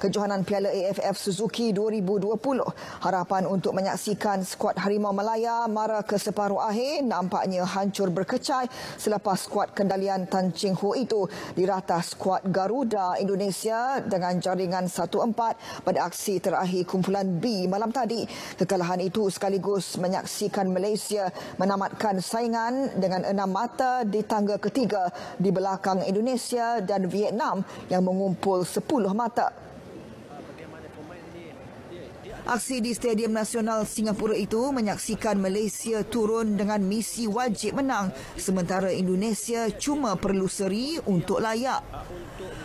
kejohanan Piala AFF Suzuki 2020. Harapan untuk menyaksikan skuad Harimau Malaya mara ke separuh akhir nampaknya hancur berkecai selepas skuad kendalian Tan Cheng Ho itu dirata skuad Garuda Indonesia dengan jaringan 1-4 pada aksi terakhir kumpulan B malam tadi. Kekalahan itu sekaligus menyaksikan Malaysia menamatkan saingan dengan enam mata di tangga ketiga di belakang Indonesia dan Vietnam yang mengumpul 10 mata. Aksi di Stadium Nasional Singapura itu menyaksikan Malaysia turun dengan misi wajib menang sementara Indonesia cuma perlu seri untuk layak.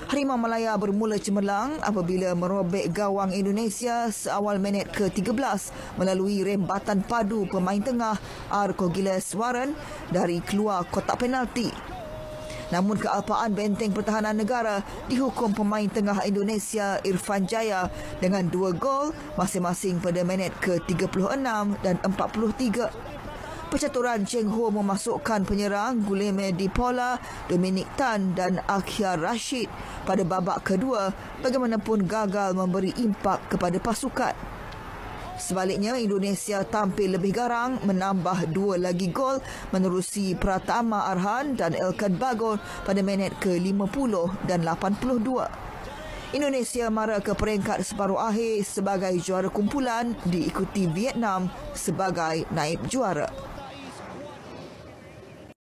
Harimau Malaya bermula cemerlang apabila merobek gawang Indonesia seawal minit ke-13 melalui rembatan padu pemain tengah Arkogiles Warren dari keluar kotak penalti. Namun kealpaan benteng pertahanan negara dihukum pemain tengah Indonesia Irfan Jaya dengan dua gol masing-masing pada minit ke-36 dan 43. Percaturan Cheng Ho memasukkan penyerang Guleme Dipola, Dominic Tan dan Akhir Rashid pada babak kedua bagaimanapun gagal memberi impak kepada pasukan. Sebaliknya, Indonesia tampil lebih garang menambah dua lagi gol menerusi Pratama Arhan dan Elkan Bagon pada minit ke-50 dan 82. Indonesia mara ke peringkat separuh akhir sebagai juara kumpulan diikuti Vietnam sebagai naib juara.